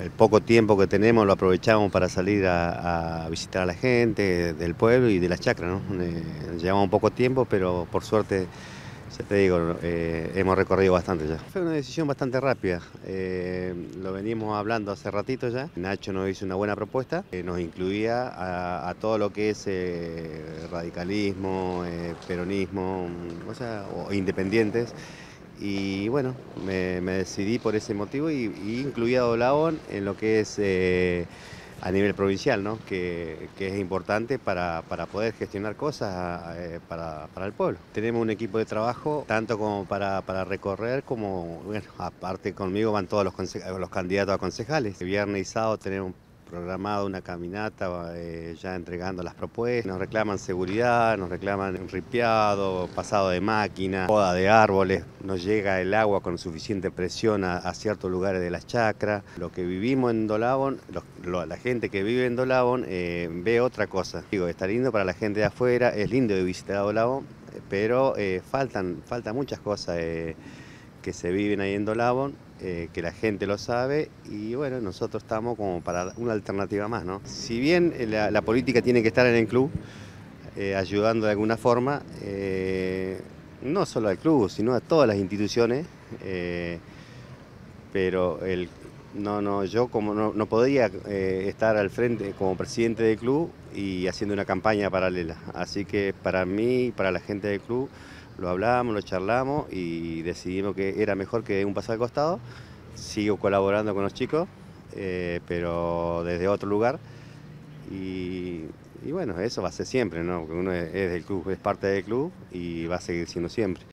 El poco tiempo que tenemos lo aprovechamos para salir a, visitar a la gente del pueblo y de la chacra. ¿no? Eh, llevamos poco tiempo, pero por suerte, ya te digo, eh, hemos recorrido bastante ya. Fue una decisión bastante rápida. Eh, lo venimos hablando hace ratito ya. Nacho nos hizo una buena propuesta, nos incluía a, todo lo que es radicalismo, peronismo, o, sea, o independientes y bueno, me, decidí por ese motivo y, incluí a Dolabón en lo que es eh, a nivel provincial, ¿no? que, es importante para, poder gestionar cosas eh, para, el pueblo. Tenemos un equipo de trabajo tanto como para, recorrer como, bueno, aparte conmigo van todos los, los candidatos a concejales. viernes y sábado tenemos programado una caminata eh, ya entregando las propuestas. Nos reclaman seguridad, nos reclaman ripiado, pasado de máquina, poda de árboles, nos llega el agua con suficiente presión a, ciertos lugares de las chacras. Lo que vivimos en Dolabón, la gente que vive en Dolabón eh, ve otra cosa. Digo, está lindo para la gente de afuera, es lindo de visitar Dolabón, pero eh, faltan, faltan muchas cosas que se viven ahí en Dolabón eh, que la gente lo sabe y bueno, nosotros estamos como para una alternativa más, ¿no? Si bien eh, la, política tiene que estar en el club, eh, ayudando de alguna forma, no solo al club, sino a todas las instituciones, pero el, no, no, yo como no, no podía estar al frente como presidente del club y haciendo una campaña paralela, así que para mí y para la gente del club, lo hablamos, lo charlamos y decidimos que era mejor que un paso al costado. Sigo colaborando con los chicos, eh, pero desde otro lugar. Y, bueno, eso va a ser siempre, ¿no? Porque uno es, del club, es parte del club y va a seguir siendo siempre.